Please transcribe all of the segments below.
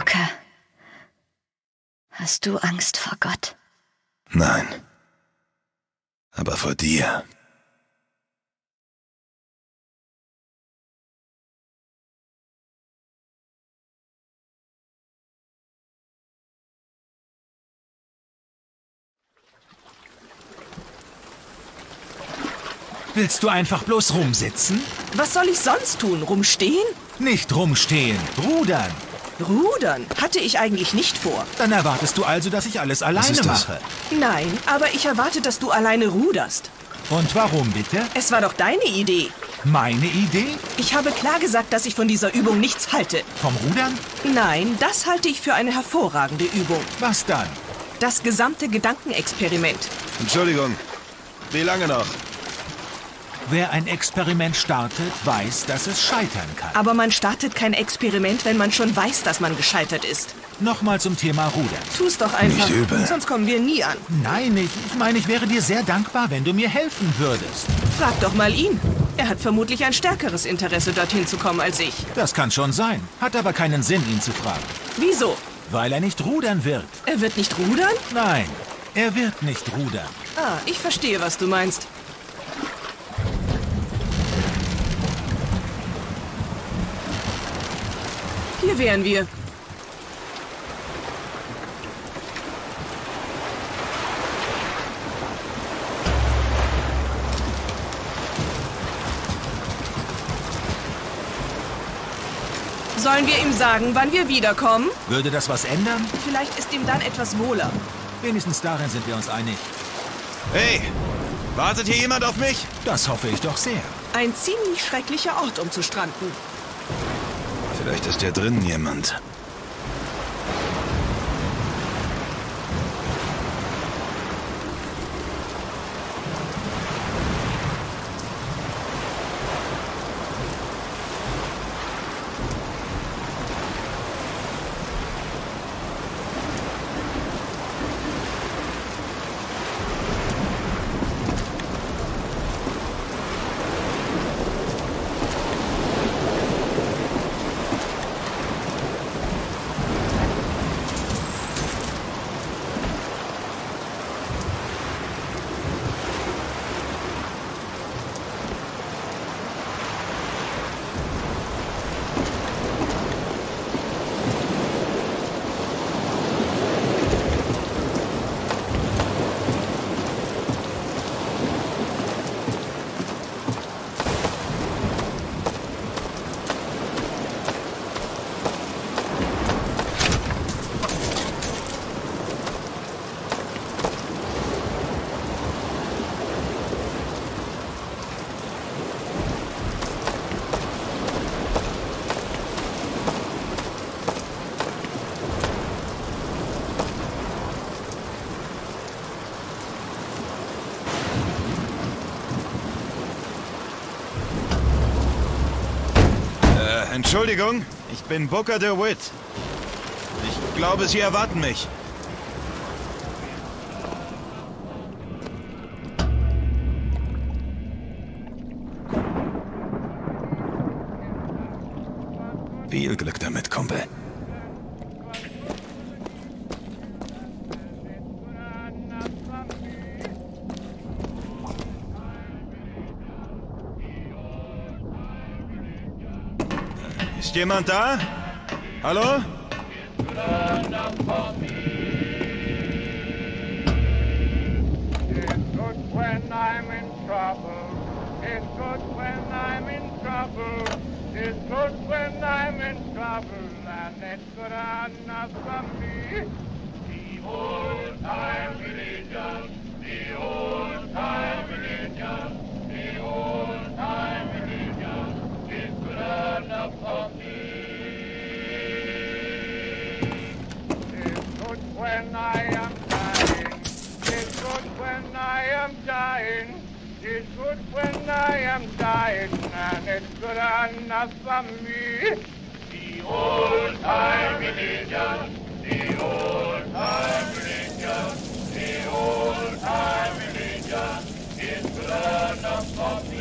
Booker, hast du Angst vor Gott? Nein. Aber vor dir. Willst du einfach bloß rumsitzen? Was soll ich sonst tun? Rumstehen? Nicht rumstehen, rudern. Rudern? Hatte ich eigentlich nicht vor. Dann erwartest du also, dass ich alles alleine ist das? mache. Nein, aber ich erwarte, dass du alleine ruderst. Und warum bitte? Es war doch deine Idee. Meine Idee? Ich habe klar gesagt, dass ich von dieser Übung nichts halte. Vom Rudern? Nein, das halte ich für eine hervorragende Übung. Was dann? Das gesamte Gedankenexperiment. Entschuldigung. Wie lange noch? Wer ein Experiment startet, weiß, dass es scheitern kann. Aber man startet kein Experiment, wenn man schon weiß, dass man gescheitert ist. Nochmal zum Thema Rudern. Tu's doch einfach. Nicht übel. Sonst kommen wir nie an. Nein, ich, ich meine, ich wäre dir sehr dankbar, wenn du mir helfen würdest. Frag doch mal ihn. Er hat vermutlich ein stärkeres Interesse, dorthin zu kommen als ich. Das kann schon sein. Hat aber keinen Sinn, ihn zu fragen. Wieso? Weil er nicht rudern wird. Er wird nicht rudern? Nein, er wird nicht rudern. Ah, ich verstehe, was du meinst. Hier wären wir. Sollen wir ihm sagen, wann wir wiederkommen? Würde das was ändern? Vielleicht ist ihm dann etwas wohler. Wenigstens darin sind wir uns einig. Hey! Wartet hier jemand auf mich? Das hoffe ich doch sehr. Ein ziemlich schrecklicher Ort, um zu stranden. Vielleicht ist ja drinnen jemand. Entschuldigung, ich bin Booker DeWitt. Ich glaube, Sie erwarten mich. Viel Glück damit, Kumpel. Ist jemand da? Hallo? It's good when I'm in trouble, it's good. The old-time religion, the old-time religion. When I am dying, and it's good enough for me. The old time religion, the old time religion, the old time religion is good enough for me.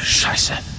The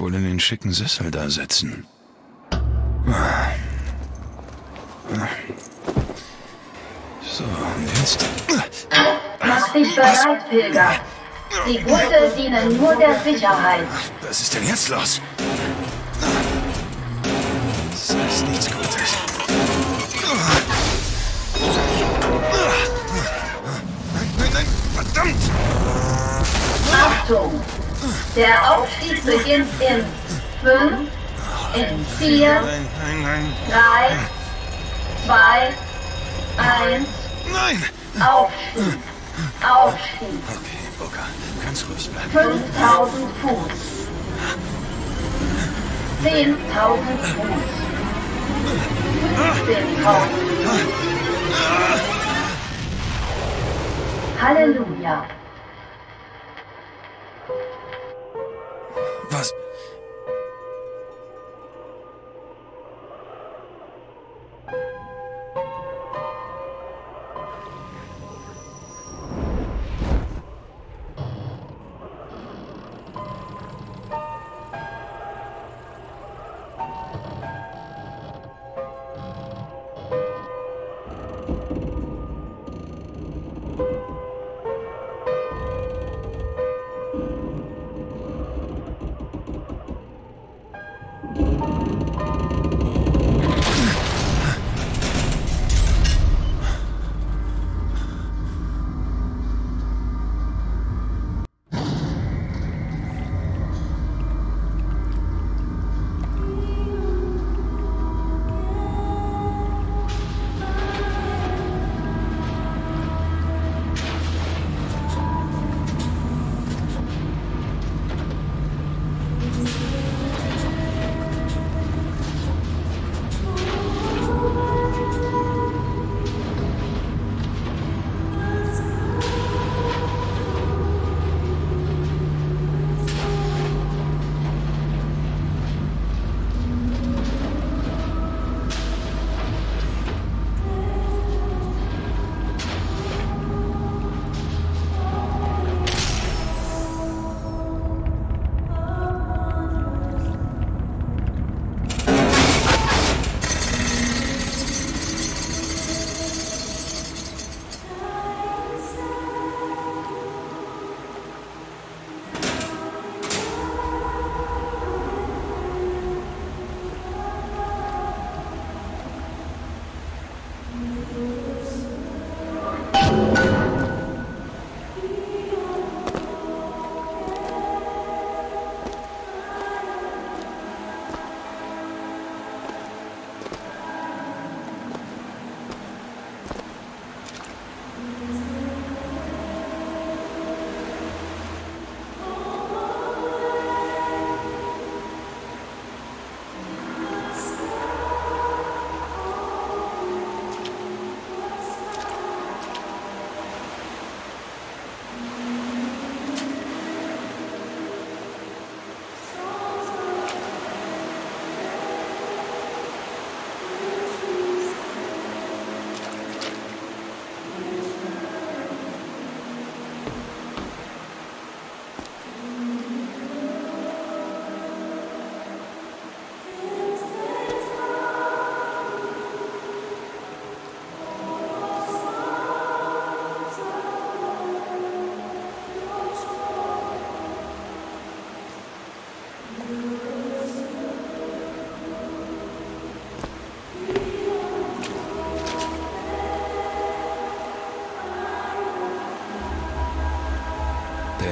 wohl in den schicken Sessel da setzen. So, und jetzt. Mach dich bereit, Pilger. Die Boote dienen nur der Sicherheit. Was ist denn jetzt los? Das ist nichts Gutes. Nein, nein, nein, verdammt! Achtung! Der Aufstieg beginnt in 5, in 4, Nein, nein, nein, 3, 2, 1. nein! Aufstieg. Aufstieg. Okay, Booker, kannst ruhig bleiben. 5000 Fuß. 10.000 Fuß. 15.000 Halleluja. Was?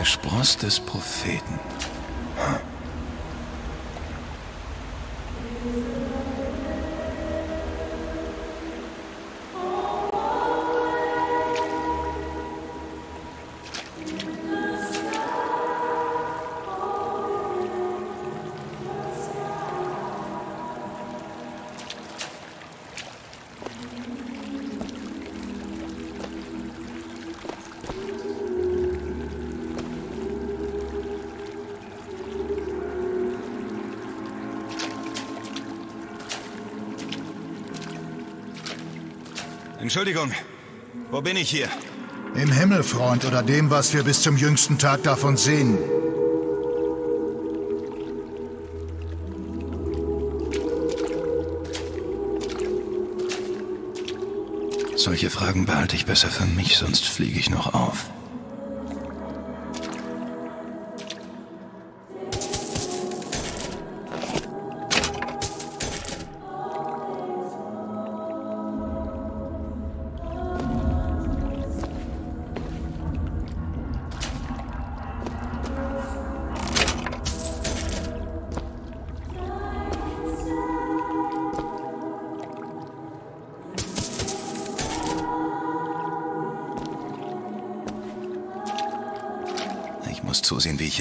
Spross des Propheten. Entschuldigung, wo bin ich hier? Im Himmel, Freund, oder dem, was wir bis zum jüngsten Tag davon sehen. Solche Fragen behalte ich besser für mich, sonst fliege ich noch auf.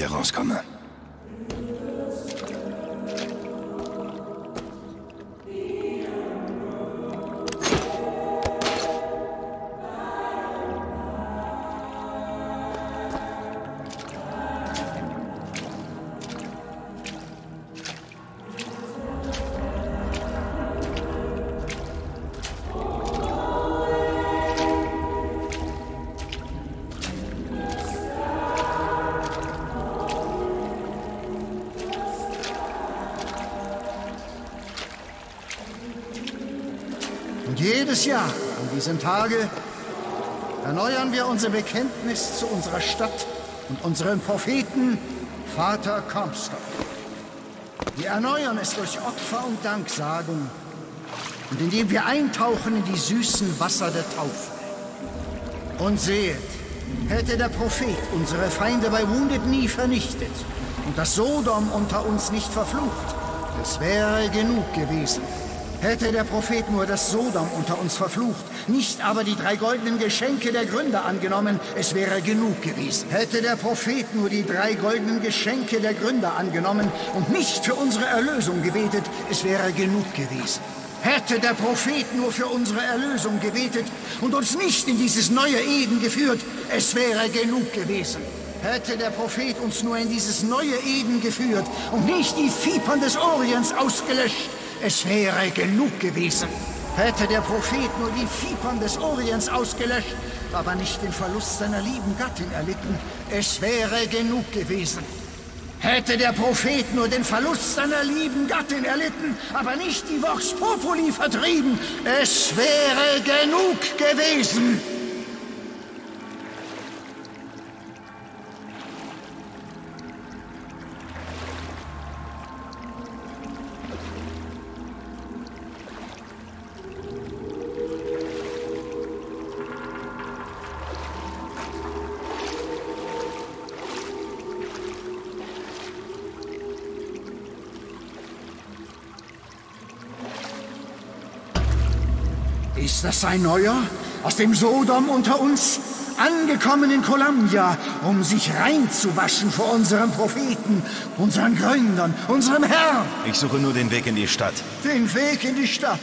Muss zusehen, wie ich Und jedes Jahr an diesem Tage erneuern wir unser Bekenntnis zu unserer Stadt und unserem Propheten, Vater Comstock. Wir erneuern es durch Opfer und Danksagung und indem wir eintauchen in die süßen Wasser der Taufe. Und seht, hätte der Prophet unsere Feinde bei Wounded Knee vernichtet und das Sodom unter uns nicht verflucht, es wäre genug gewesen. Hätte der Prophet nur das Sodom unter uns verflucht, nicht aber die drei goldenen Geschenke der Gründer angenommen, es wäre genug gewesen. Hätte der Prophet nur die drei goldenen Geschenke der Gründer angenommen und nicht für unsere Erlösung gebetet, es wäre genug gewesen. Hätte der Prophet nur für unsere Erlösung gebetet und uns nicht in dieses neue Eden geführt, es wäre genug gewesen. Hätte der Prophet uns nur in dieses neue Eden geführt und nicht die Vipern des Orients ausgelöscht, es wäre genug gewesen. Hätte der Prophet nur die Vipern des Orients ausgelöscht, aber nicht den Verlust seiner lieben Gattin erlitten, es wäre genug gewesen. Hätte der Prophet nur den Verlust seiner lieben Gattin erlitten, aber nicht die Vox Populi vertrieben, es wäre genug gewesen. Ist das ein Neuer aus dem Sodom unter uns? Angekommen in Columbia, um sich reinzuwaschen vor unserem Propheten, unseren Gründern, unserem Herrn. Ich suche nur den Weg in die Stadt. Den Weg in die Stadt.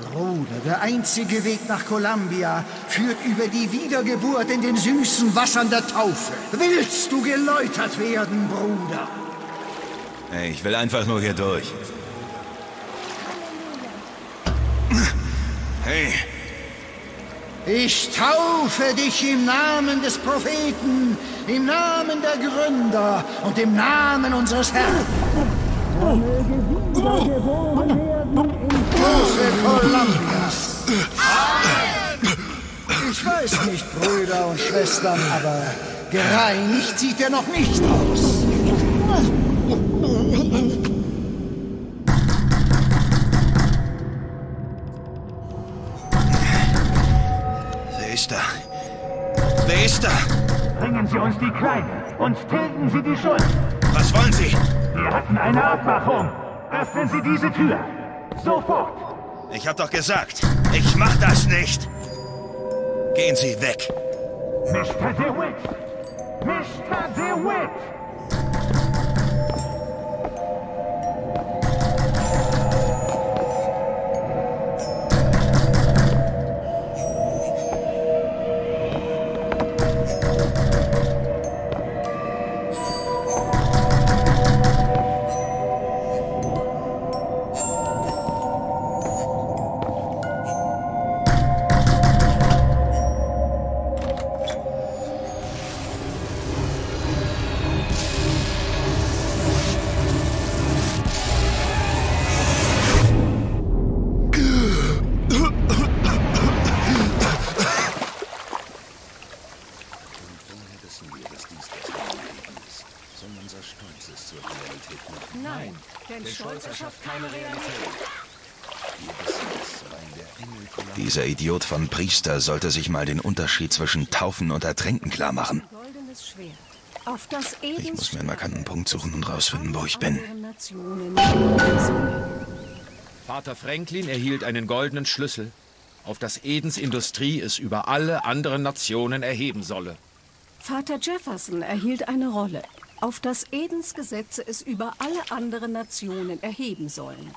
Bruder, der einzige Weg nach Columbia führt über die Wiedergeburt in den süßen Wassern der Taufe. Willst du geläutert werden, Bruder? Hey, ich will einfach nur hier durch. Hey, Ich taufe dich im Namen des Propheten, im Namen der Gründer und im Namen unseres Herrn. Große Columbias. Ich weiß nicht, Brüder und Schwestern, aber gereinigt sieht er noch nicht aus. Sie uns die Kleine und tilgen Sie die Schuld. Was wollen Sie? Wir hatten eine Abmachung. Öffnen Sie diese Tür. Sofort. Ich hab doch gesagt, ich mach das nicht. Gehen Sie weg. Mr. DeWitt. Mr. DeWitt. Dieser Idiot von Priester sollte sich mal den Unterschied zwischen Taufen und Ertränken klar machen. Ich muss mir einen markanten Punkt suchen und rausfinden, wo ich bin. Vater Franklin erhielt einen goldenen Schlüssel, auf das Edens Industrie es über alle anderen Nationen erheben solle. Vater Jefferson erhielt eine Rolle, auf das Edens Gesetze es über alle anderen Nationen erheben sollen.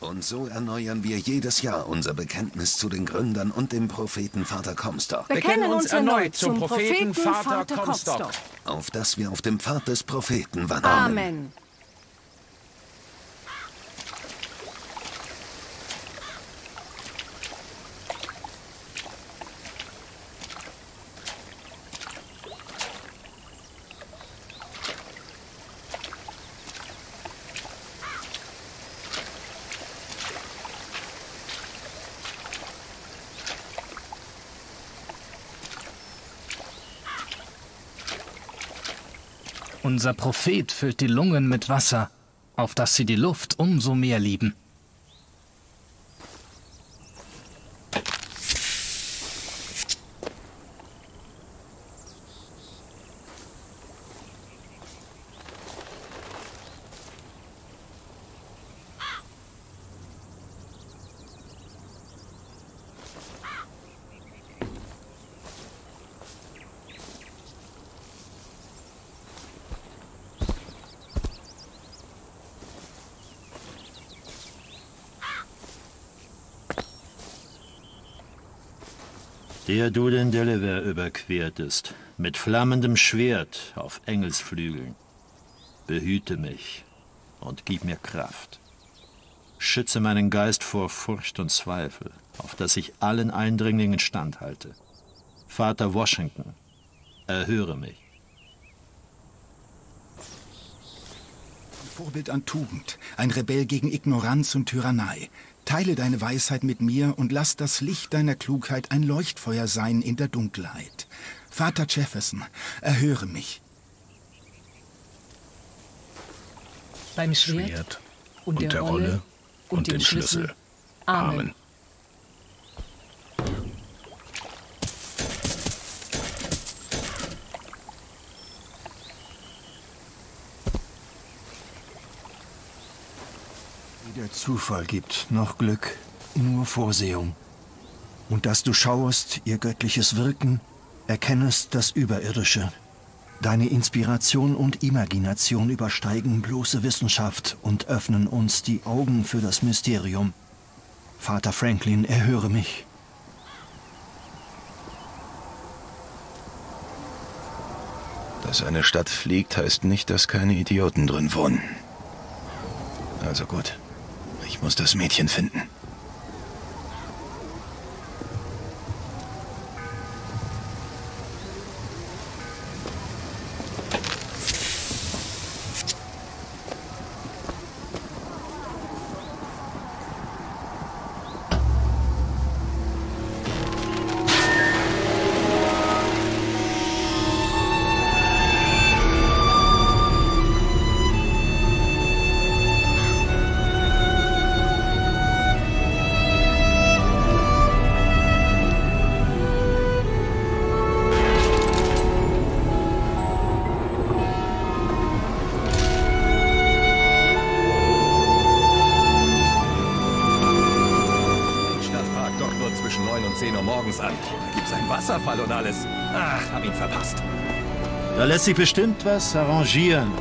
Und so erneuern wir jedes Jahr unser Bekenntnis zu den Gründern und dem Propheten Vater Comstock. Bekennen uns erneut zum Propheten Vater Comstock. Auf dass wir auf dem Pfad des Propheten wandeln. Amen. Unser Prophet füllt die Lungen mit Wasser, auf dass sie die Luft umso mehr lieben. Der du den Delaware überquertest, mit flammendem Schwert auf Engelsflügeln. Behüte mich und gib mir Kraft. Schütze meinen Geist vor Furcht und Zweifel, auf dass ich allen Eindringlingen standhalte. Vater Washington, erhöre mich. Ein Vorbild an Tugend, ein Rebell gegen Ignoranz und Tyrannei. Teile deine Weisheit mit mir und lass das Licht deiner Klugheit ein Leuchtfeuer sein in der Dunkelheit. Vater Jefferson, erhöre mich. Beim Schwert, und, der, Rolle und, dem Schlüssel. Amen. Zufall gibt noch Glück, nur Vorsehung. Und dass du schauest ihr göttliches Wirken, erkennest das Überirdische. Deine Inspiration und Imagination übersteigen bloße Wissenschaft und öffnen uns die Augen für das Mysterium. Vater Franklin, erhöre mich. Dass eine Stadt fliegt, heißt nicht, dass keine Idioten drin wohnen. Also gut. Ich muss das Mädchen finden. Lässt sich bestimmt was arrangieren.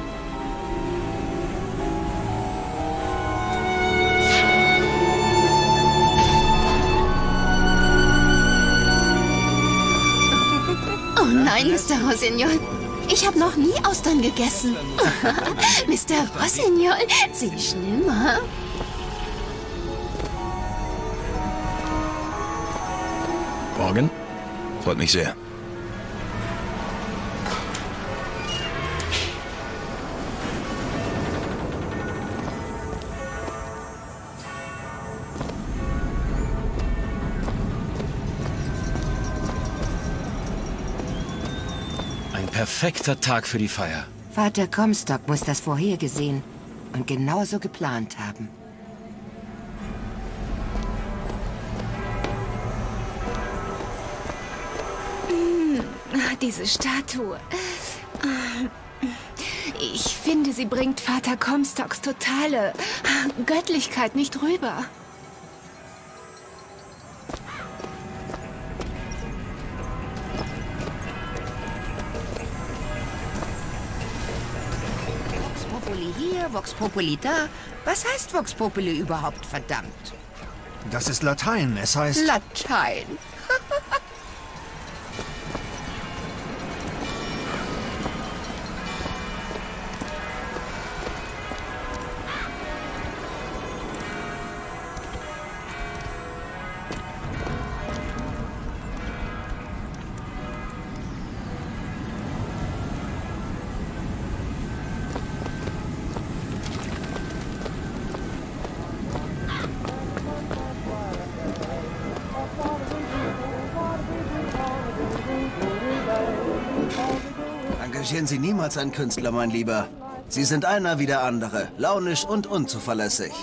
Oh nein, Mr. Rossignol. Ich habe noch nie Austern gegessen. Mr. Rossignol, Sie schlimmer. Morgen? Freut mich sehr. Perfekter Tag für die Feier. Vater Comstock muss das vorhergesehen und genauso geplant haben. Hm, diese Statue. Ich finde, sie bringt Vater Comstocks totale Göttlichkeit nicht rüber. Populi da. Was heißt Vox Populi überhaupt, verdammt? Das ist Latein. Es heißt... Latein. Engagieren Sie niemals einen Künstler, mein Lieber. Sie sind einer wie der andere, launisch und unzuverlässig.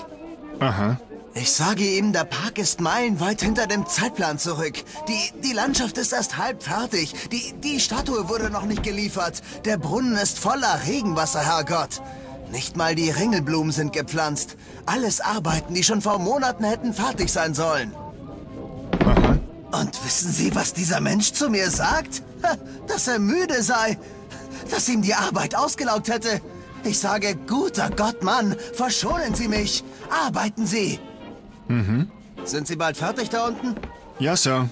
Aha. Ich sage ihm, der Park ist meilenweit hinter dem Zeitplan zurück. Die, die Landschaft ist erst halb fertig. Die, die Statue wurde noch nicht geliefert. Der Brunnen ist voller Regenwasser, Herrgott. Nicht mal die Ringelblumen sind gepflanzt. Alles Arbeiten, die schon vor Monaten hätten fertig sein sollen. Und wissen Sie, was dieser Mensch zu mir sagt? Ha, Dass er müde sei. Dass ihm die Arbeit ausgelaugt hätte. Ich sage, guter Gott, Mann, verschonen Sie mich. Arbeiten Sie. Mhm. Sind Sie bald fertig da unten? Ja, Sir.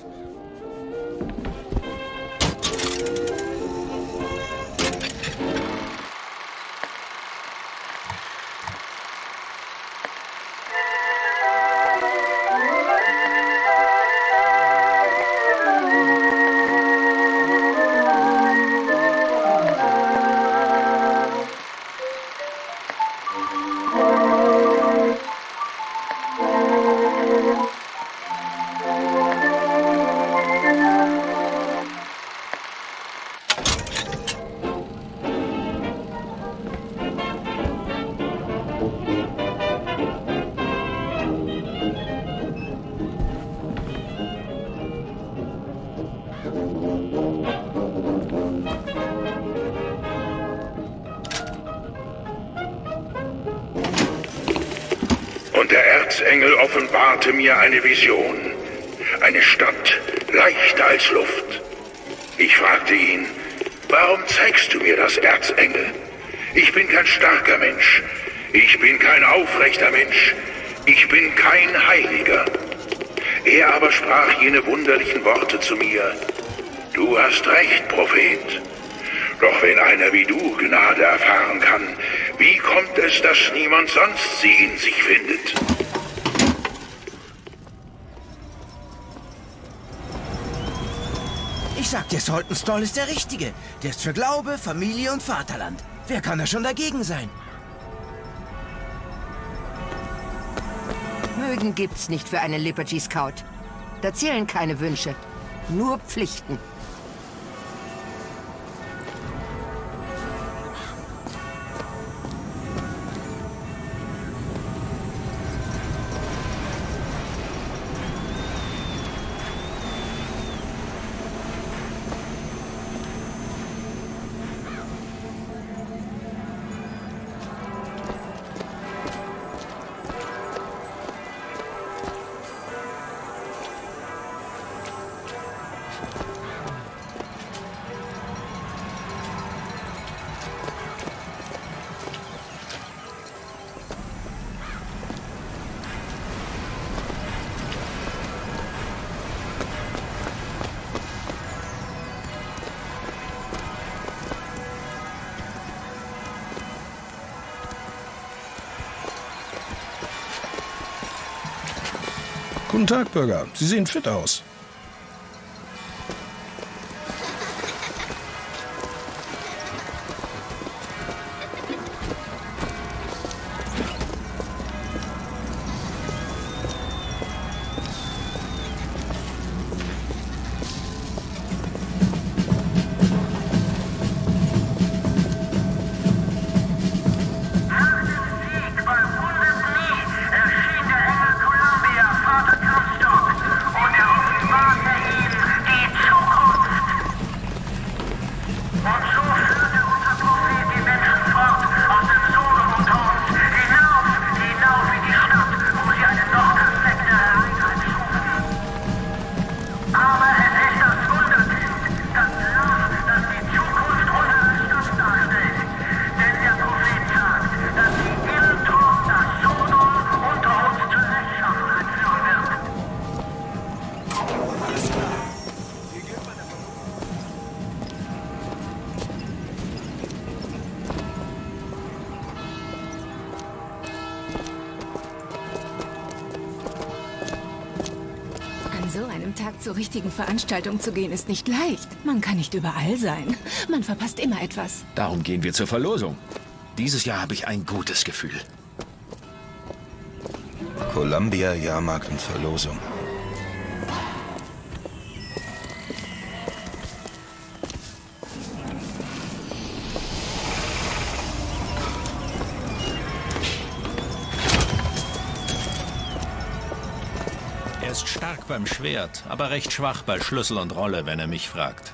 Bin kein aufrechter Mensch. Ich bin kein Heiliger. Er aber sprach jene wunderlichen Worte zu mir. Du hast recht, Prophet. Doch wenn einer wie du Gnade erfahren kann, wie kommt es, dass niemand sonst sie in sich findet? Ich sag dir, Saltonstall ist der Richtige. Der ist für Glaube, Familie und Vaterland. Wer kann da schon dagegen sein? Mögen gibt's nicht für einen Liberty Scout. Da zählen keine Wünsche, nur Pflichten. Guten Tag, Bürger. Sie sehen fit aus. Richtigen Veranstaltung zu gehen, ist nicht leicht. Man kann nicht überall sein. Man verpasst immer etwas. Darum gehen wir zur Verlosung. Dieses Jahr habe ich ein gutes Gefühl. Columbia, Jahrmarkt und Verlosung. Schwert, aber recht schwach bei Schlüssel und Rolle, wenn er mich fragt.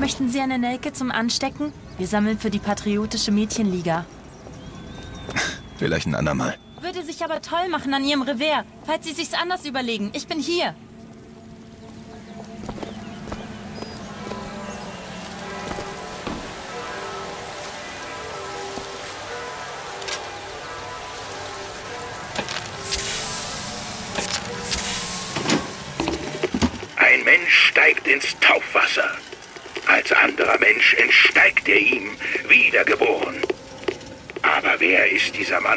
Möchten Sie eine Nelke zum Anstecken? Wir sammeln für die Patriotische Mädchenliga. Vielleicht ein andermal. Würde sich aber toll machen an Ihrem Revers, falls Sie sich's anders überlegen. Ich bin hier.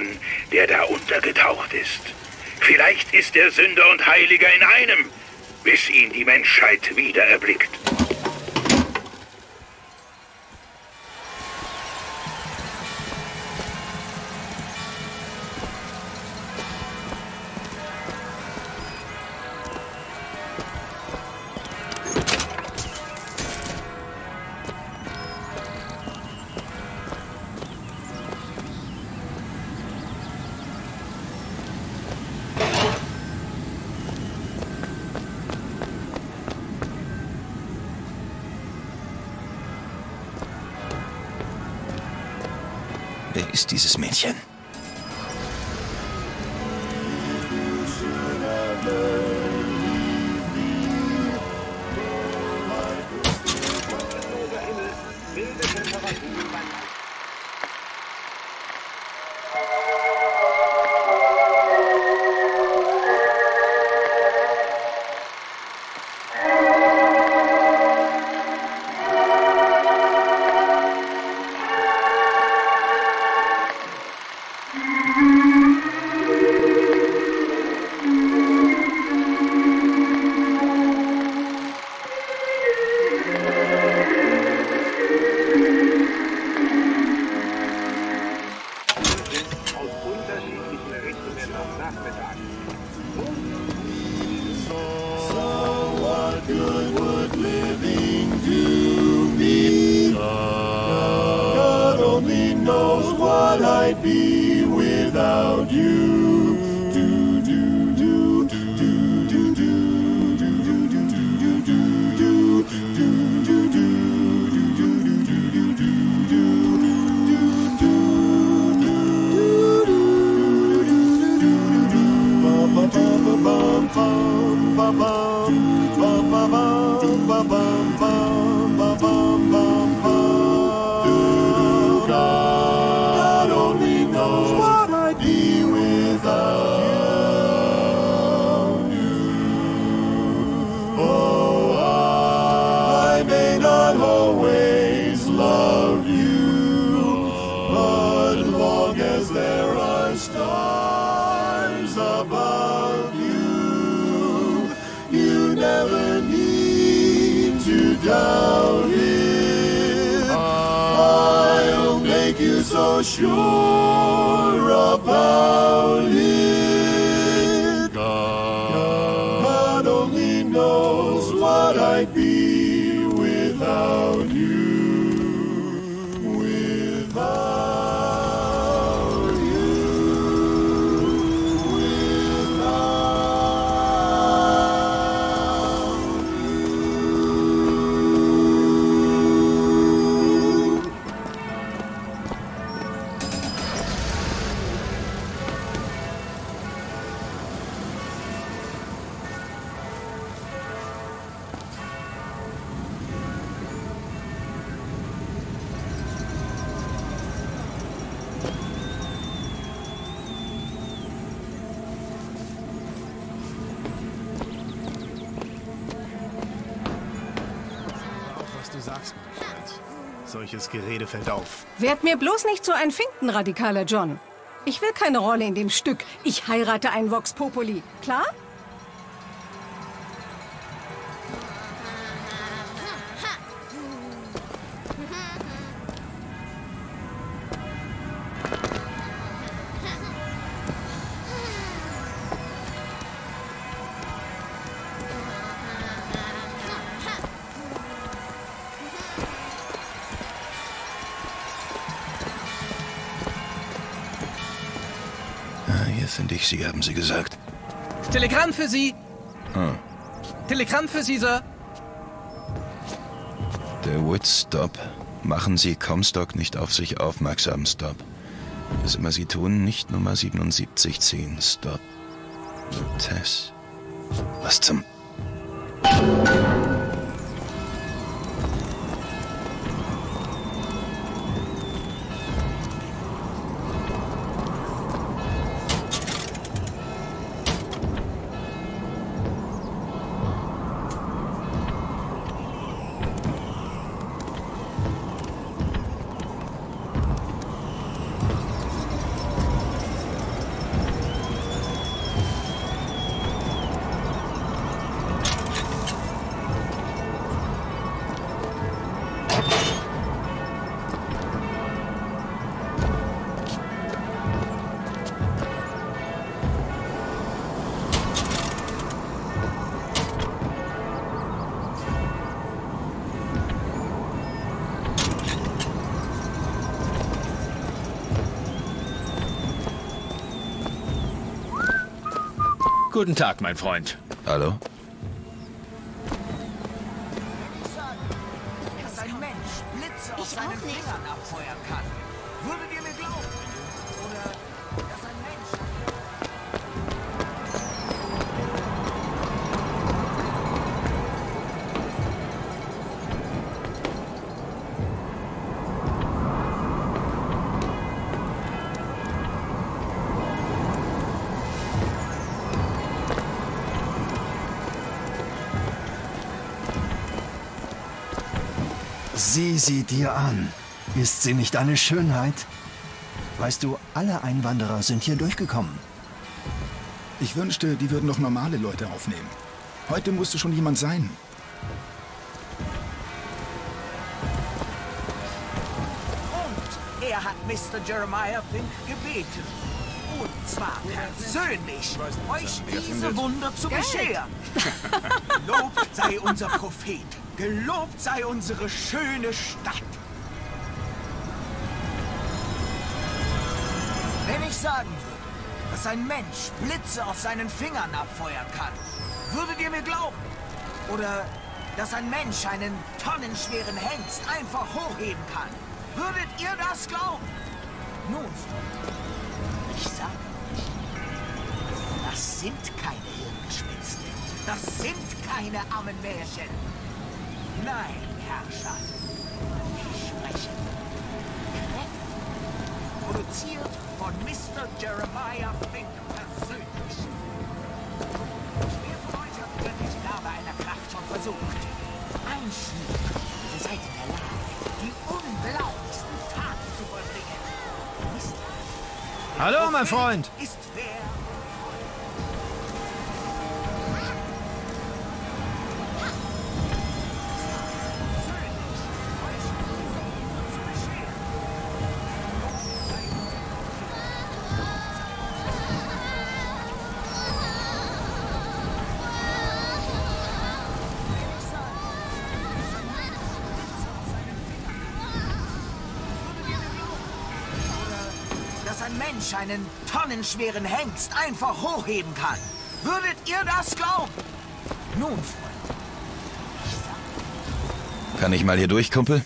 Mann, der da untergetaucht ist? Vielleicht ist er Sünder und Heiliger in einem, bis ihn die Menschheit wieder erblickt. Ist dieses Mädchen? Sagst, mein Freund. Solches Gerede fällt auf. Werd mir bloß nicht so ein Finkenradikaler, John. Ich will keine Rolle in dem Stück. Ich heirate einen Vox Populi. Klar? Ich Sie, haben Sie gesagt. Telegramm für Sie! Ah, Telegramm für Sie, Sir! der Woodstop. Machen Sie Comstock nicht auf sich aufmerksam, Stop. Was immer Sie tun, nicht Nummer 77 ziehen, Stop. Tess. Was zum... Guten Tag, mein Freund. Hallo? Sie dir an. Ist sie nicht eine Schönheit? Weißt du, alle Einwanderer sind hier durchgekommen. Ich wünschte, die würden noch normale Leute aufnehmen. Heute musste schon jemand sein. Und er hat Mr. Jeremiah Fink gebeten. Und zwar persönlich, euch diese Wunder zu bescheren. Gelobt sei unser Prophet. Gelobt sei unsere schöne Stadt. Wenn ich sagen würde, dass ein Mensch Blitze aus seinen Fingern abfeuern kann, würdet ihr mir glauben? Oder dass ein Mensch einen tonnenschweren Hengst einfach hochheben kann, würdet ihr das glauben? Nun, ich sage euch, das sind keine Hirngespinste. Das sind keine Ammenmärchen. Nein, Herrschaft. Ich spreche. Produziert von Mr. Jeremiah Fink persönlich. Wer von euch hat göttliche Gabe einer Kraft schon versucht? Einschnitt. Ihr seid in der Lage, die unglaublichsten Taten zu vollbringen. Hallo, mein Freund. Ist Mensch einen tonnenschweren Hengst einfach hochheben kann. Würdet ihr das glauben? Nun, Freunde, Kann ich mal hier durch, Kumpel?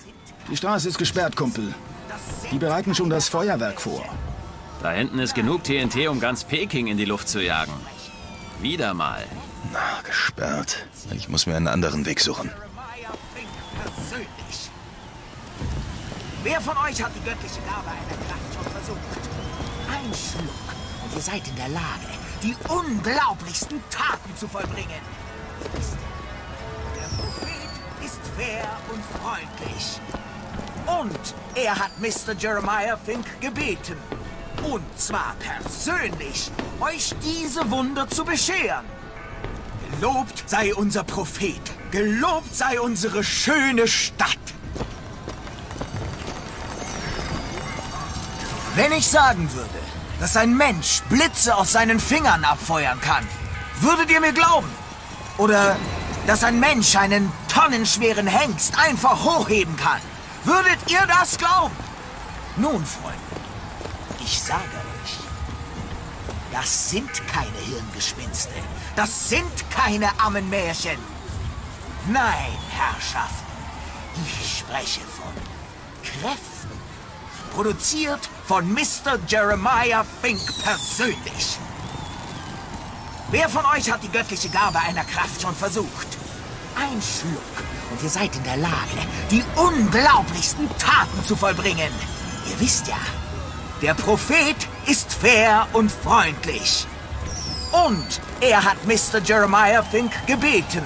Die Straße ist gesperrt, Kumpel. Die bereiten schon das Feuerwerk vor. Da hinten ist genug TNT, um ganz Peking in die Luft zu jagen. Wieder mal. Na, gesperrt. Ich muss mir einen anderen Weg suchen. persönlich. Wer von euch hat die göttliche Gabe einer Kraft schon versucht? Ein Schluck und ihr seid in der Lage, die unglaublichsten Taten zu vollbringen. Der Prophet ist fair und freundlich. Und er hat Mr. Jeremiah Fink gebeten. Und zwar persönlich, euch diese Wunder zu bescheren. Gelobt sei unser Prophet. Gelobt sei unsere schöne Stadt. Wenn ich sagen würde, dass ein Mensch Blitze aus seinen Fingern abfeuern kann, würdet ihr mir glauben? Oder dass ein Mensch einen tonnenschweren Hengst einfach hochheben kann, würdet ihr das glauben? Nun, Freunde, ich sage euch, das sind keine Hirngespinste. Das sind keine Ammenmärchen. Nein, Herrschaften, ich spreche von Kräften. Produziert von Mr. Jeremiah Fink persönlich. Wer von euch hat die göttliche Gabe einer Kraft schon versucht? Ein Schluck und ihr seid in der Lage, die unglaublichsten Taten zu vollbringen. Ihr wisst ja, der Prophet ist fair und freundlich. Und er hat Mr. Jeremiah Fink gebeten,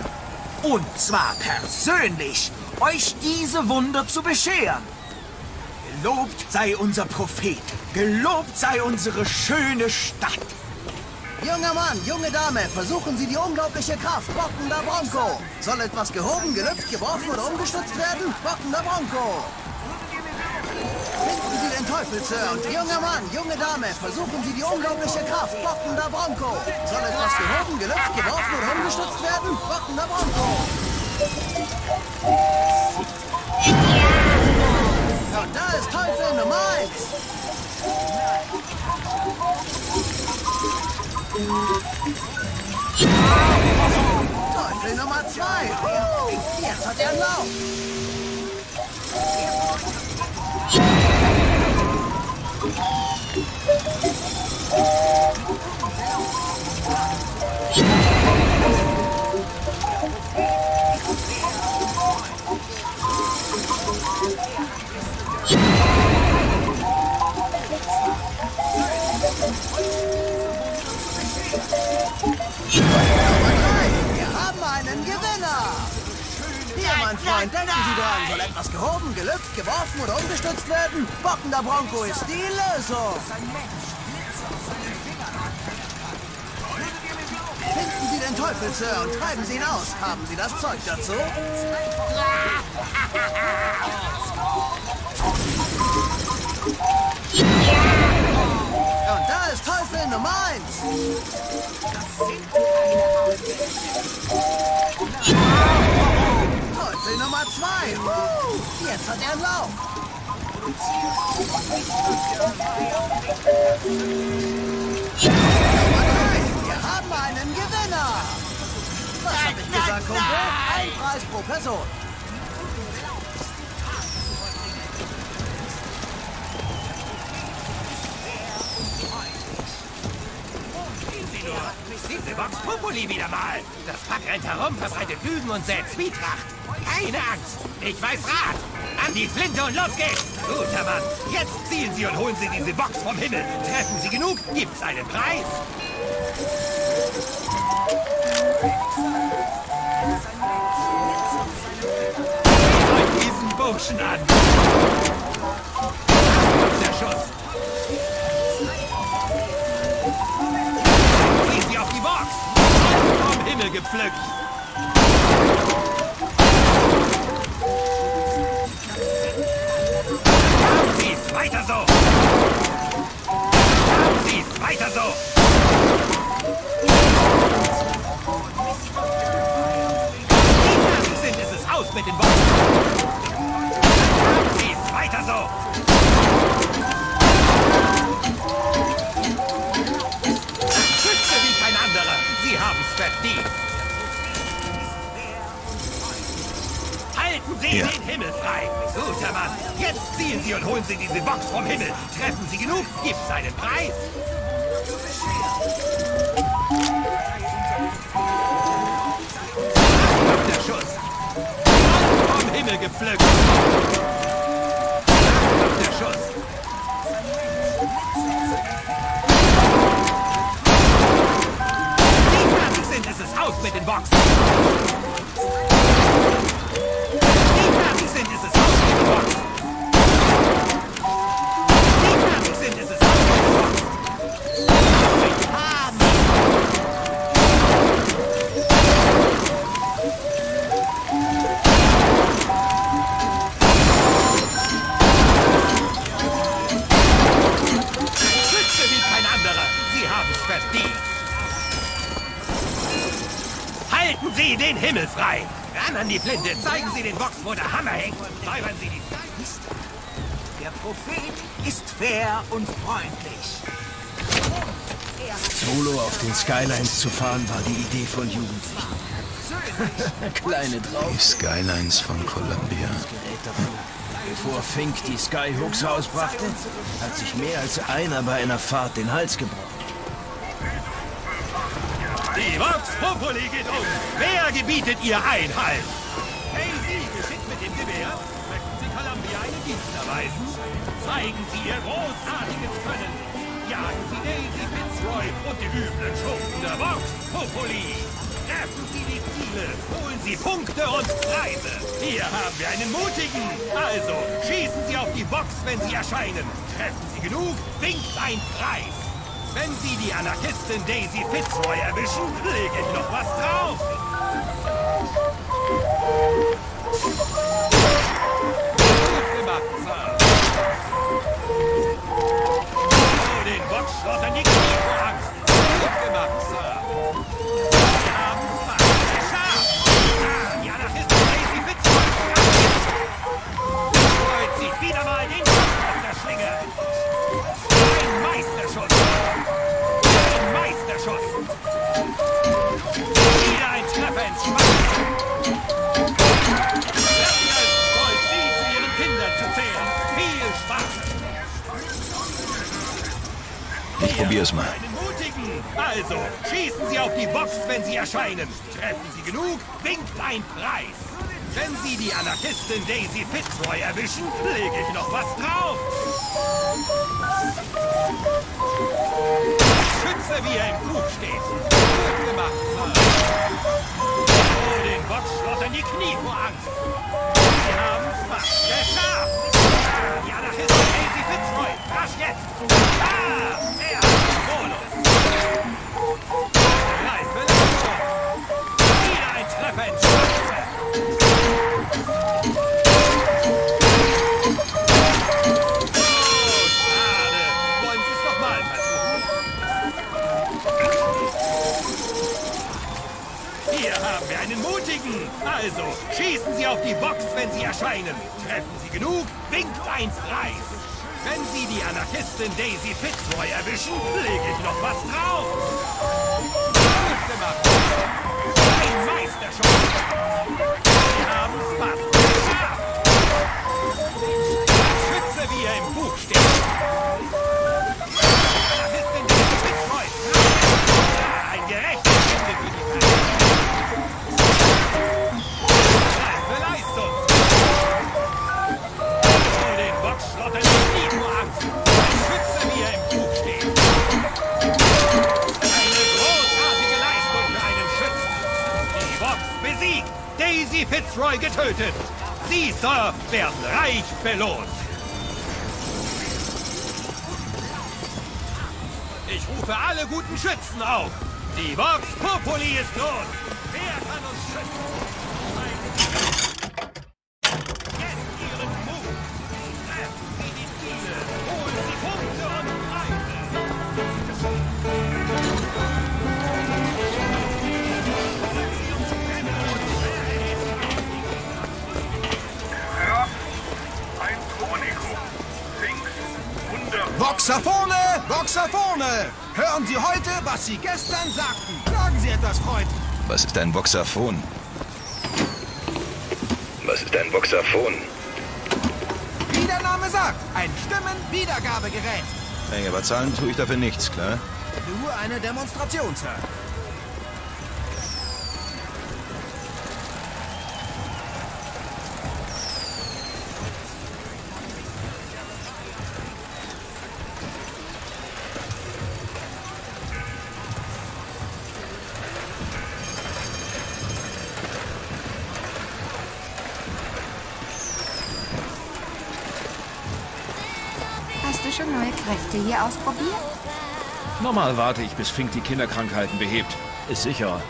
und zwar persönlich, euch diese Wunder zu bescheren. Gelobt sei unser Prophet, gelobt sei unsere schöne Stadt. Junger Mann, junge Dame, versuchen Sie die unglaubliche Kraft. Bockender Bronco. Soll etwas gehoben, gelüpft, geworfen oder umgestützt werden? Bockender Bronco. Finden Sie den Teufel, Sir. Und junger Mann, junge Dame, versuchen Sie die unglaubliche Kraft. Bockender Bronco. Soll etwas gehoben, gelüpft, geworfen oder umgestützt werden? Bockender Bronco. Ist Teufel Nummer eins. Teufel Nummer zwei. Jetzt hat er einen Lauf. Wir mein Freund. Nein, Denken Sie dran, soll etwas gehoben, gelüpft, geworfen oder umgestützt werden? Bockender Bronco ist die Lösung. Finden Sie den Teufel, Sir, und treiben Sie ihn aus. Haben Sie das Zeug dazu? Und da ist Teufel Nummer 1. Nummer zwei. Huh, Jetzt hat er Lauf. Wir haben einen Gewinner. Was hab ich gesagt, Kumpel? Ein Preis pro Person. Diese Vox Populi wieder mal. Das Pack rennt herum, verbreitet Lügen und sät Zwietracht. Keine Angst, ich weiß Rat. An die Flinte und los geht's. Guter Mann, jetzt zielen Sie und holen Sie diese Box vom Himmel. Treffen Sie genug, gibt's einen Preis. Diesen Burschen an. Gepflückt. Haben Sie's, weiter so. Haben Sie's, weiter so. Mit den. Haben Sie's, weiter so. Verdient. Halten Sie Ja. den Himmel frei. Guter Mann. Jetzt ziehen Sie und holen Sie diese Box vom Himmel. Treffen Sie genug, gibt's einen Preis. Der Schuss. Vom Himmel gepflückt. Der Schuss. Ist es aus mit den Boxen. Sie fertig sind, ist die Flinte. Zeigen Sie den Box, wo der Hammer hängt. Säubern Sie die... Der Prophet ist fair und freundlich. Solo auf den Skylines zu fahren war die Idee von Jugendlichen. Kleine drauf. Die Skylines von Columbia. Bevor Fink die Skyhooks rausbrachte, hat sich mehr als einer bei einer Fahrt den Hals gebrochen. Die Vox Populi geht um. Wer gebietet ihr Einhalt? Zeigen Sie Ihr großartiges Können. Jagen Sie Daisy Fitzroy und die üblen Schurken der Vox Populi. Treffen Sie die Ziele, holen Sie Punkte und Preise. Hier haben wir einen mutigen. Also, schießen Sie auf die Box, wenn Sie erscheinen. Treffen Sie genug, winkt ein Preis. Wenn Sie die Anarchistin Daisy Fitzroy erwischen, lege ich noch was drauf. Den Box schlottern die Knie vor Angst. Gut gemacht, Sir. Probier's mal. Also, schießen Sie auf die Box, wenn Sie erscheinen. Treffen Sie genug, winkt ein Preis. Wenn Sie die Anarchistin Daisy Fitzroy erwischen, lege ich noch was drauf. Schütze, wie er im Buch steht. Gut gemacht, Sir. Oh, den Box schlottern die Knie vor Angst. Sie haben's fast geschafft. Ah, die Anarchistin Daisy Fitzroy. Rasch jetzt. Ah, er Bonus. Mutigen. Also, schießen Sie auf die Box, wenn Sie erscheinen. Treffen Sie genug, winkt ein Preis. Wenn Sie die Anarchistin Daisy Fitzroy erwischen, lege ich noch was drauf. Ein Meisterschuss. Wir haben's fast geschafft. Schütze, wie er im Buch steht. Daisy Fitzroy getötet. Sie, Sir, werden reich belohnt. Ich rufe alle guten Schützen auf. Die Vox Populi ist los! Wer kann uns schützen? Hören Sie heute, was Sie gestern sagten. Sagen Sie etwas, Freund. Was ist ein Voxaphon? Was ist ein Voxaphon? Wie der Name sagt, ein Stimmenwiedergabegerät. Hey, aber zahlen tue ich dafür nichts, klar? Nur eine Demonstration, Sir. Kräfte hier ausprobiert? Normal warte ich, bis Fink die Kinderkrankheiten behebt. Ist sicher.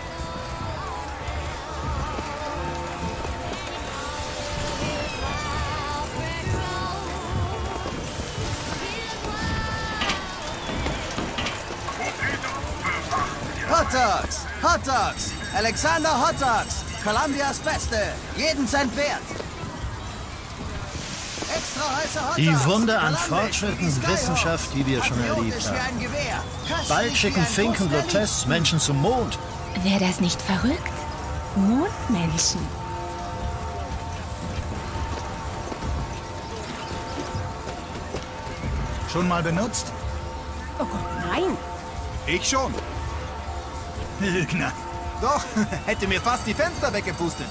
Hot Dogs! Hot Dogs! Alexander Hot Dogs! Columbias Beste! Jeden Cent wert! Die Wunder an Fortschritten. Wissenschaft, die wir schon erlebt haben. Bald schicken ein Fink und Brustberlin. Lotess Menschen zum Mond. Wäre das nicht verrückt? Mondmenschen. Schon mal benutzt? Oh Gott, nein. Ich schon. Lügner. Doch, hätte mir fast die Fenster weggepustet.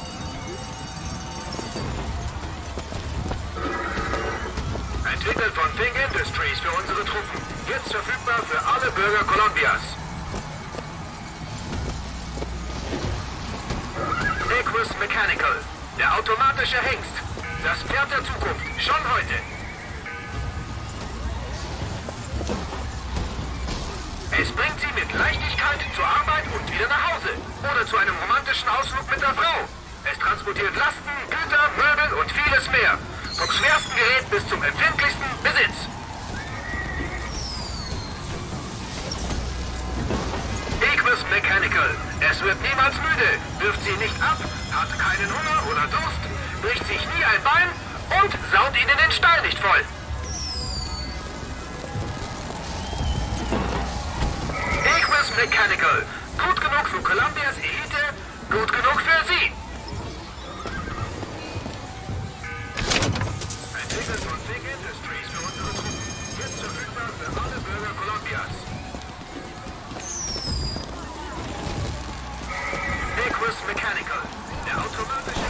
Fink Industries für unsere Truppen. Jetzt verfügbar für alle Bürger Kolumbias. Equus Mechanical. Der automatische Hengst. Das Pferd der Zukunft. Schon heute. Es bringt Sie mit Leichtigkeit zur Arbeit und wieder nach Hause. Oder zu einem romantischen Ausflug mit der Frau. Es transportiert Lasten, Güter, Möbel und vieles mehr. Vom schwersten Gerät bis zum empfindlichsten Besitz. Equus Mechanical. Es wird niemals müde, wirft sie nicht ab, hat keinen Hunger oder Durst, bricht sich nie ein Bein und saut ihnen den Stall nicht voll. Equus Mechanical. Gut genug für Columbias Elite, gut genug für Sie. Entwickelt von Big Industries für unsere Truppen. Jetzt verfügbar für alle Bürger Columbias. Equus Mechanical. Der automatische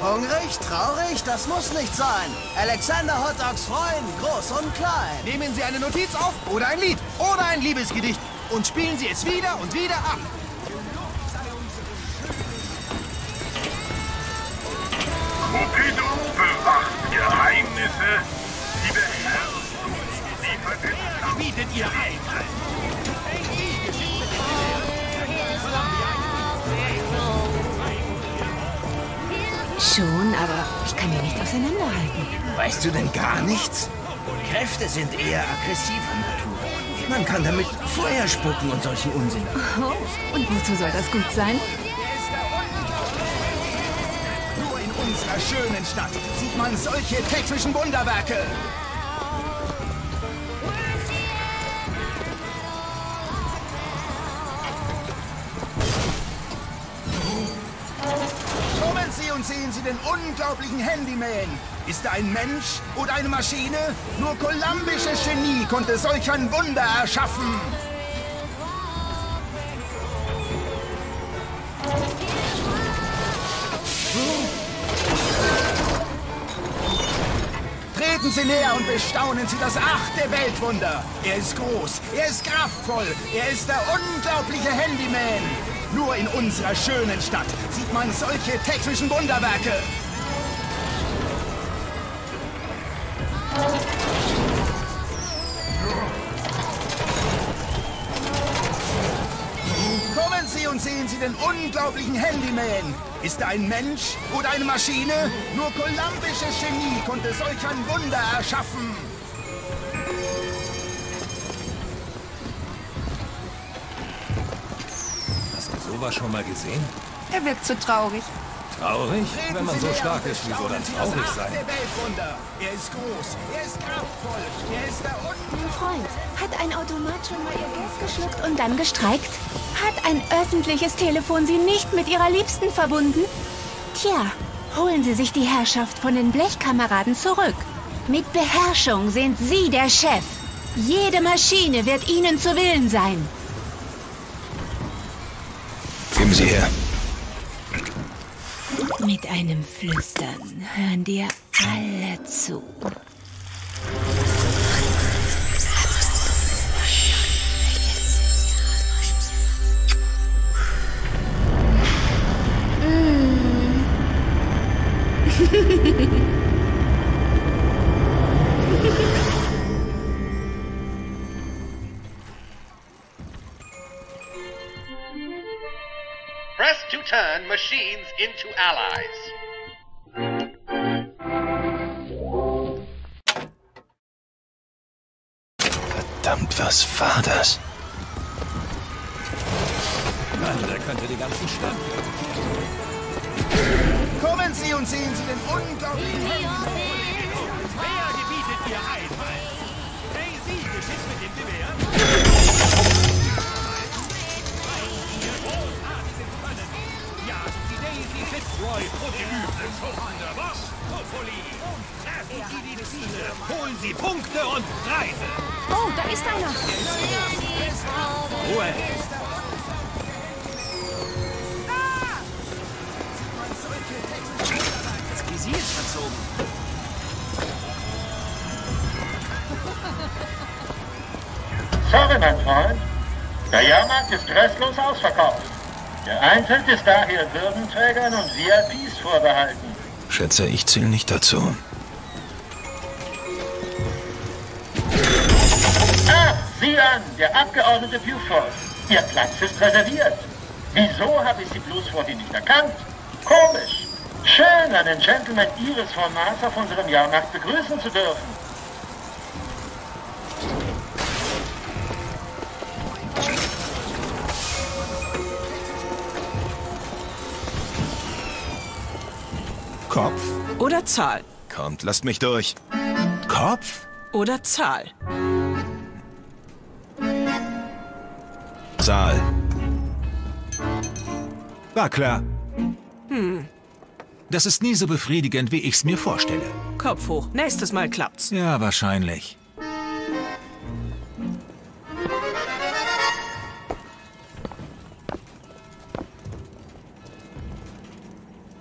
Hungrig, traurig, das muss nicht sein. Alexander Hot Dogs freuen, groß und klein. Nehmen Sie eine Notiz auf oder ein Lied oder ein Liebesgedicht und spielen Sie es wieder und wieder ab. Bietet ihr ein. Schon, aber ich kann die nicht auseinanderhalten. Weißt du denn gar nichts? Kräfte sind eher aggressiver Natur. Man kann damit Feuer spucken und solchen Unsinn. Oh, und wozu soll das gut sein? Nur in unserer schönen Stadt sieht man solche technischen Wunderwerke. Den unglaublichen Handyman. Ist er ein Mensch oder eine Maschine? Nur kolumbisches Genie konnte solch ein Wunder erschaffen. Treten Sie näher und bestaunen Sie das achte Weltwunder. Er ist groß, er ist kraftvoll, er ist der unglaubliche Handyman. Nur in unserer schönen Stadt sieht man solche technischen Wunderwerke. Kommen Sie und sehen Sie den unglaublichen Handyman. Ist er ein Mensch oder eine Maschine? Nur kolumbisches Genie konnte solch ein Wunder erschaffen. Sowas schon mal gesehen? Er wirkt so traurig. Traurig? Wenn man so stark ist, wieso dann traurig sein? Er ist groß, er ist kraftvoll, er ist da unten. Mein Freund, hat ein Automat schon mal ihr Gas geschluckt und dann gestreikt? Hat ein öffentliches Telefon Sie nicht mit Ihrer Liebsten verbunden? Tja, holen Sie sich die Herrschaft von den Blechkameraden zurück. Mit Beherrschung sind Sie der Chef. Jede Maschine wird Ihnen zu Willen sein. Geben Sie her. Mit einem Flüstern hören dir alle zu. Press turn machines into allies. Verdammt, was war das? Mann, der könnte die ganzen Stadt. Kommen Sie und sehen Sie den unglaublichen. Wer gebietet ihr Einhalt? Fitzroy und die üblen Schuppen was? Topoli. Treffen die Ziele. Holen Sie Punkte und Preise. Oh, da ist einer. Ruhe. Das Visier ist verzogen. Sorry, mein Freund. Der Jahrmarkt ist restlos ausverkauft. Der Eintritt ist daher Würdenträgern und VIPs vorbehalten. Schätze, ich zähle nicht dazu. Ah, sieh an, der Abgeordnete Buford. Ihr Platz ist reserviert. Wieso habe ich Sie bloß vorhin nicht erkannt? Komisch. Schön, einen Gentleman Ihres Formats auf unserem Jahrmarkt begrüßen zu dürfen. Kopf Oder Zahl. Kommt, lasst mich durch. Kopf Oder Zahl. Zahl. War klar. Hm. Das ist nie so befriedigend, wie ich's mir vorstelle. Kopf hoch. Nächstes Mal klappt's. Ja, wahrscheinlich.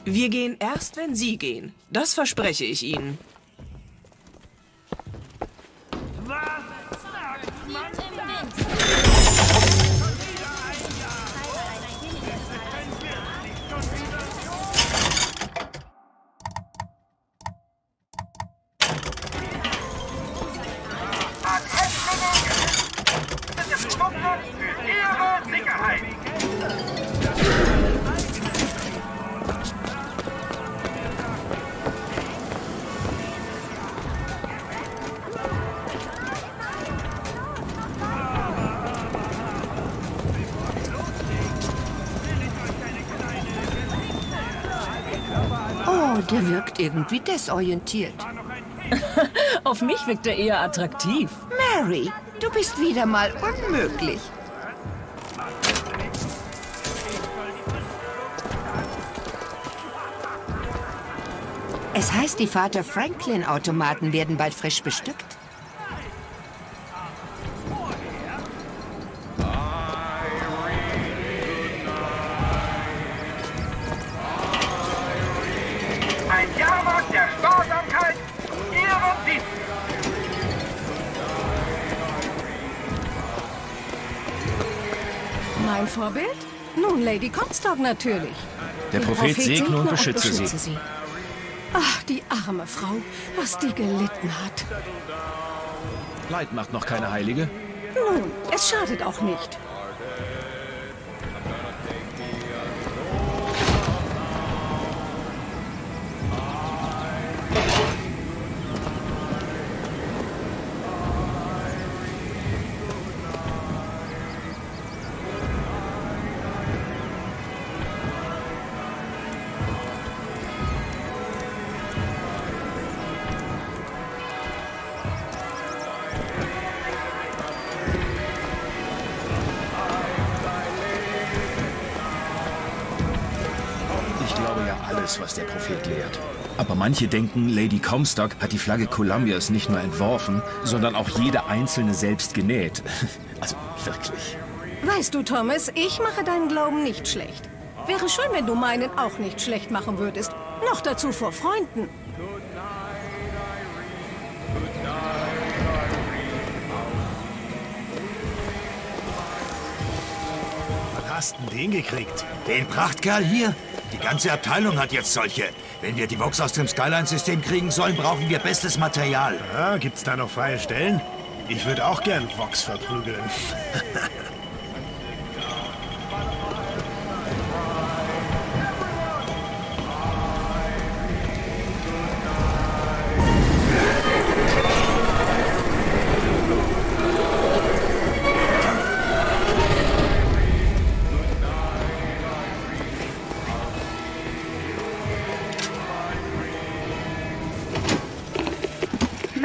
Wir gehen erst, wenn Sie gehen. Das verspreche ich Ihnen. Desorientiert. Auf mich wirkt er eher attraktiv. Mary, du bist wieder mal unmöglich. Es heißt, die Vater Franklin-Automaten werden bald frisch bestückt. Comstock natürlich. Der Prophet segne und beschütze sie. Ach, die arme Frau, was die gelitten hat. Leid macht noch keine Heilige. Nun, es schadet auch nicht. Manche denken, Lady Comstock hat die Flagge Columbias nicht nur entworfen, sondern auch jede einzelne selbst genäht. Also wirklich. Weißt du, Thomas, ich mache deinen Glauben nicht schlecht. Wäre schön, wenn du meinen auch nicht schlecht machen würdest. Noch dazu vor Freunden. Was hast denn den gekriegt? Den Prachtkerl hier? Die ganze Abteilung hat jetzt solche. Wenn wir die Vox aus dem Skyline-System kriegen sollen, brauchen wir bestes Material. Ah, gibt's da noch freie Stellen? Ich würde auch gern Vox verprügeln.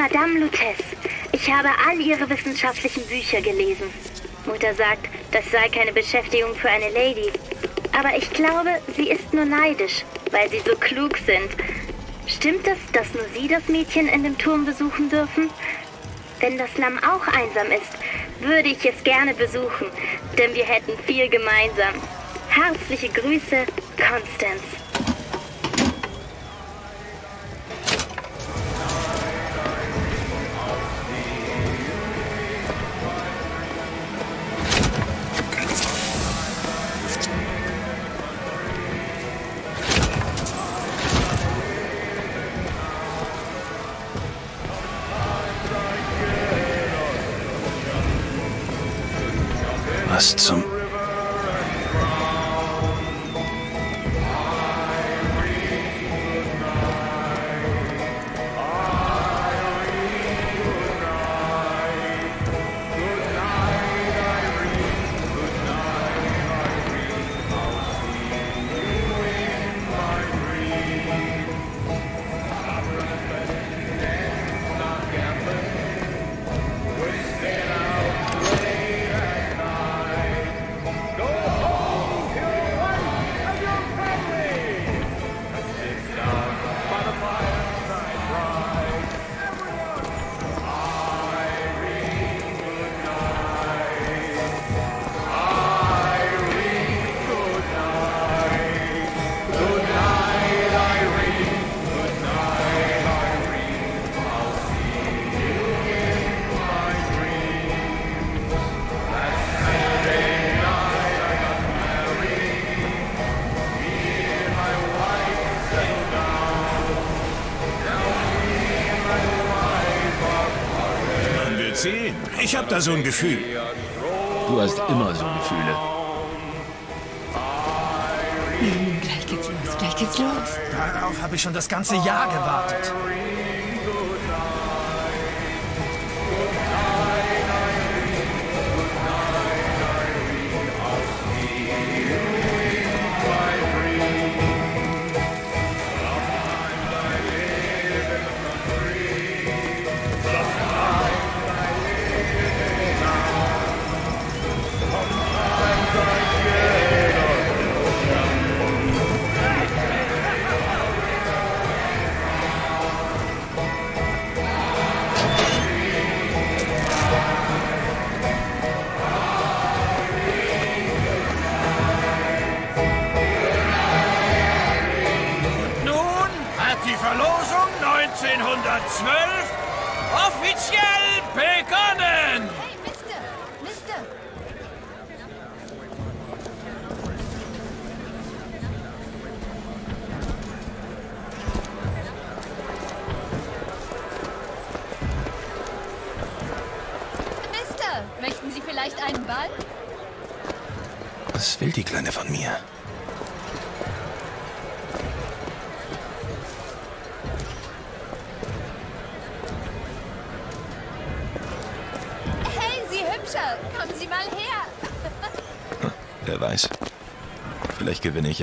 Madame Lutez, ich habe all Ihre wissenschaftlichen Bücher gelesen. Mutter sagt, das sei keine Beschäftigung für eine Lady. Aber ich glaube, sie ist nur neidisch, weil sie so klug sind. Stimmt es, dass nur Sie das Mädchen in dem Turm besuchen dürfen? Wenn das Lamm auch einsam ist, würde ich es gerne besuchen, denn wir hätten viel gemeinsam. Herzliche Grüße, Constance. Da so ein Gefühl. Du hast immer so Gefühle. Gleich geht's los, gleich geht's los. Darauf habe ich schon das ganze Jahr gewartet.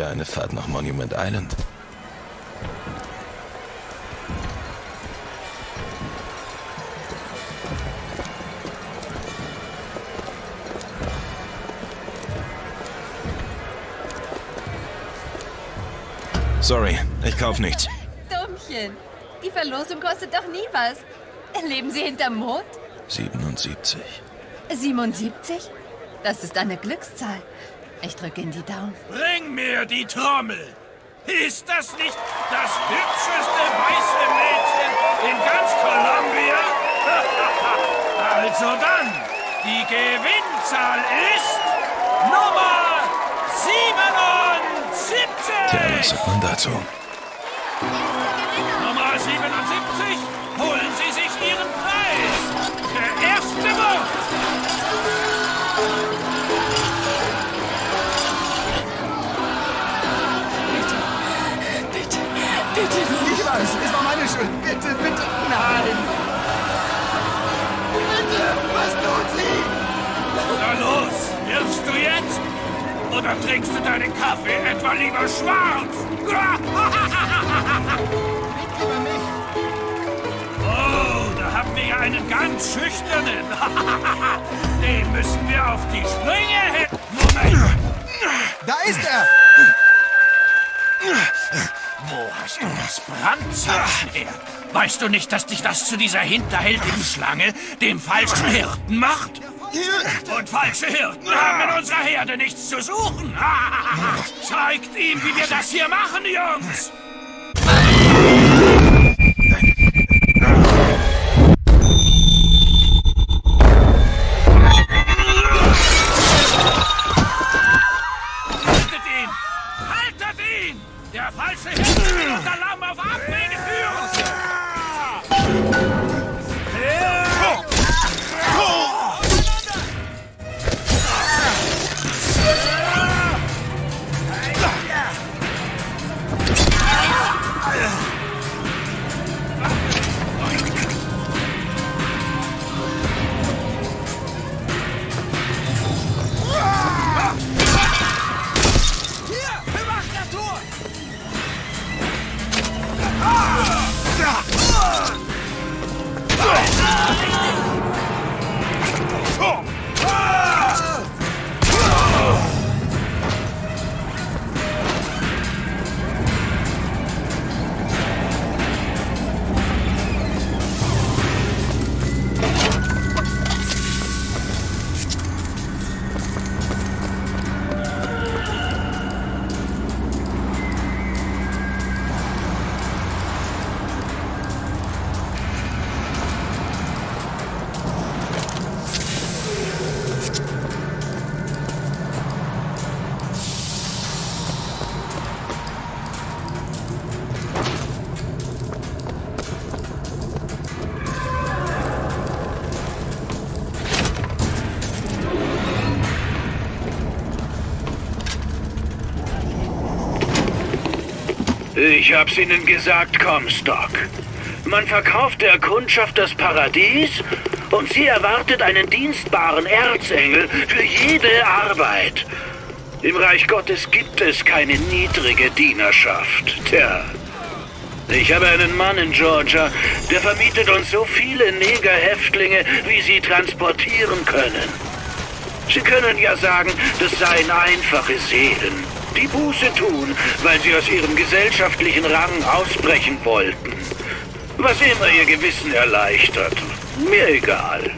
Ja eine Fahrt nach Monument Island. Sorry, Ich kauf nichts. Dummchen. Die Verlosung kostet doch nie was. Leben Sie hinterm Mond? 77. 77? Das ist eine Glückszahl. Ich drücke Ihnen die Daumen. Bring mir die Trommel. Ist das nicht das hübscheste weiße Mädchen in ganz Columbia? also dann, die Gewinnzahl ist Nummer 77. Tja, was sagt man dazu? Bitte, bitte, nein. Bitte, was tun Sie? Na los, wirfst du jetzt? Oder trinkst du deinen Kaffee etwa lieber schwarz? Oh, da haben wir ja einen ganz schüchternen. Den müssen wir auf die Sprünge hitten. Moment. Da ist er! Wo hast du das Brandzeichen her? Weißt du nicht, dass dich das zu dieser hinterhältigen Schlange, dem falschen Hirten macht? Und falsche Hirten haben in unserer Herde nichts zu suchen. Zeigt ihm, wie wir das hier machen, Jungs. Ich hab's Ihnen gesagt, Comstock. Man verkauft der Kundschaft das Paradies und sie erwartet einen dienstbaren Erzengel für jede Arbeit. Im Reich Gottes gibt es keine niedrige Dienerschaft. Tja. Ich habe einen Mann in Georgia, der vermietet uns so viele Negerhäftlinge, wie sie transportieren können. Sie können ja sagen, das seien einfache Seelen, die Buße tun, weil sie aus ihrem gesellschaftlichen Rang ausbrechen wollten. Was immer ihr Gewissen erleichtert. Mir egal.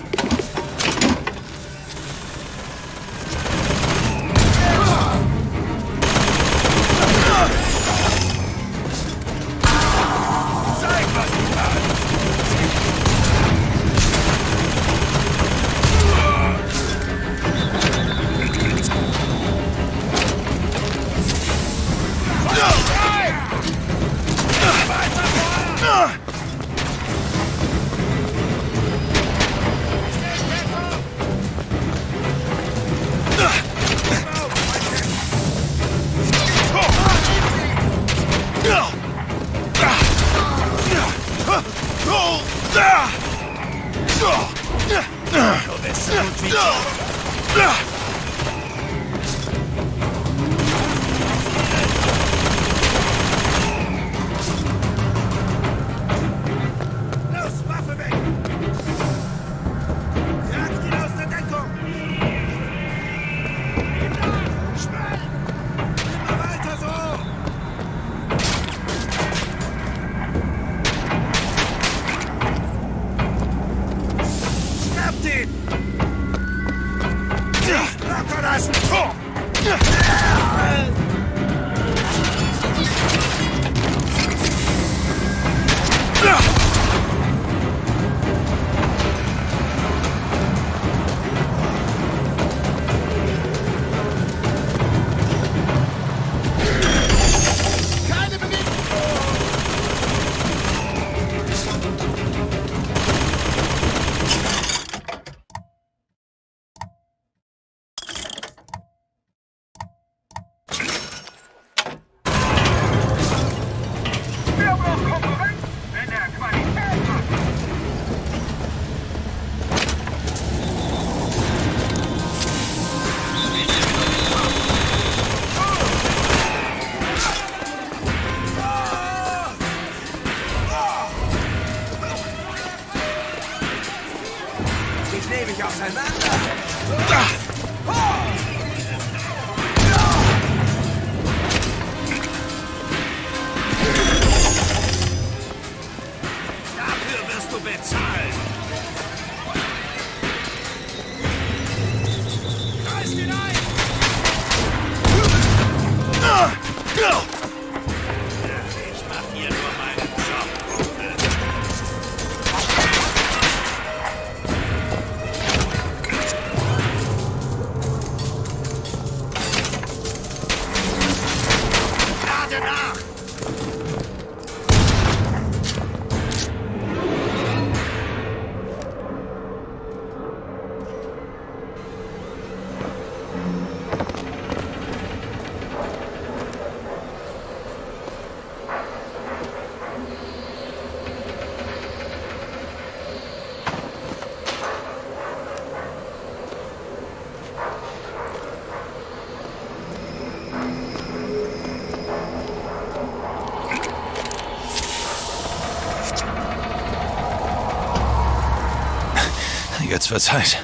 Jetzt wird's Zeit.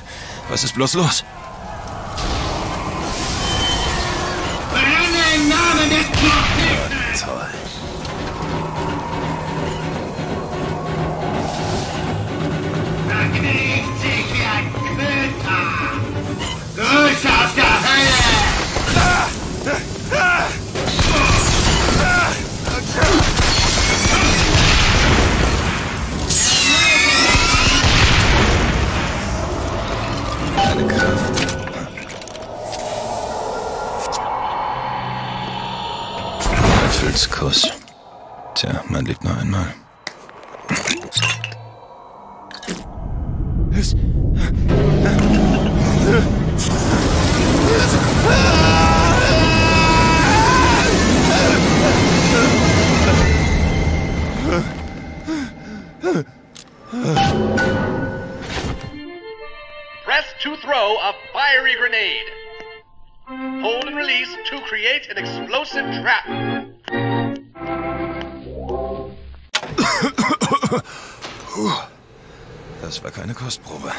Was ist bloß los? Tja, man nur einmal. Es Press to throw a fiery grenade. Hold and release to create an explosive trap. Das war keine Kostprobe.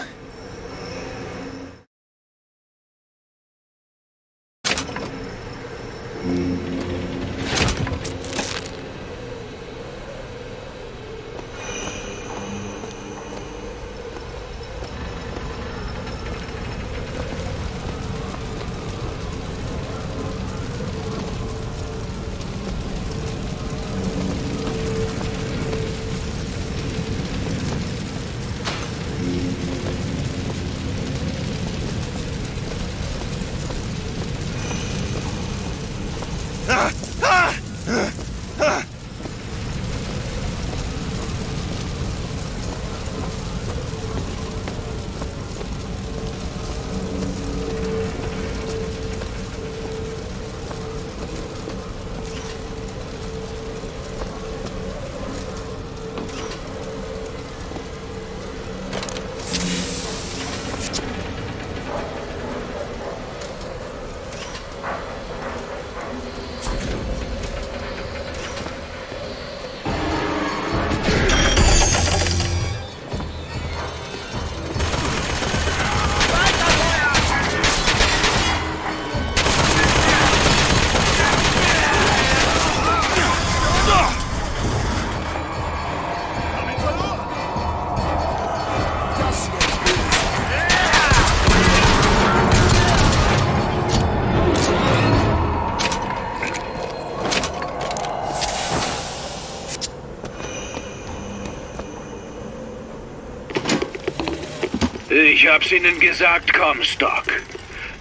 Hab's Ihnen gesagt, Comstock.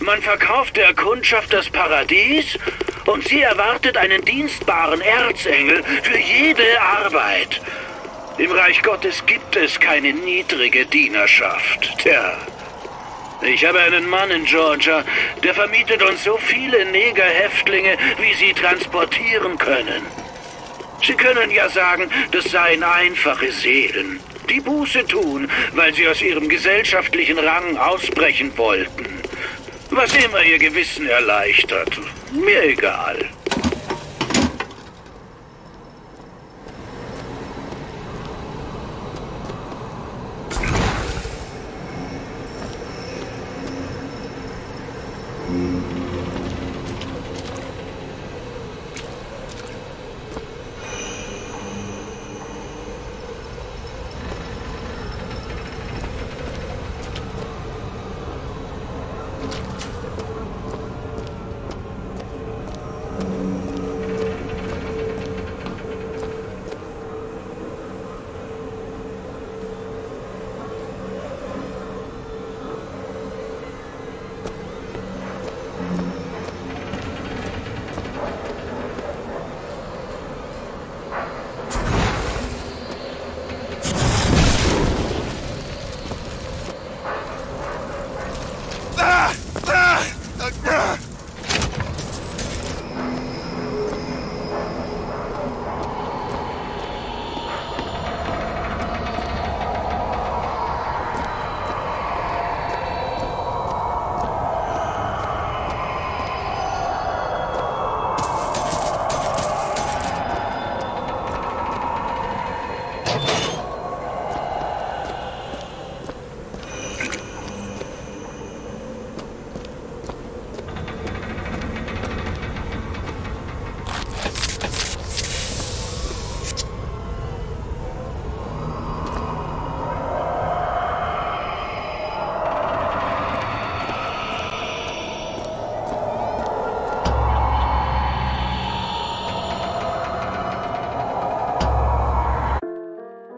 Man verkauft der Kundschaft das Paradies und sie erwartet einen dienstbaren Erzengel für jede Arbeit. Im Reich Gottes gibt es keine niedrige Dienerschaft. Tja. Ich habe einen Mann in Georgia, der vermietet uns so viele Negerhäftlinge, wie sie transportieren können. Sie können ja sagen, das seien einfache Seelen, die Buße tun, weil sie aus ihrem gesellschaftlichen Rang ausbrechen wollten. Was immer ihr Gewissen erleichtert. Mir egal.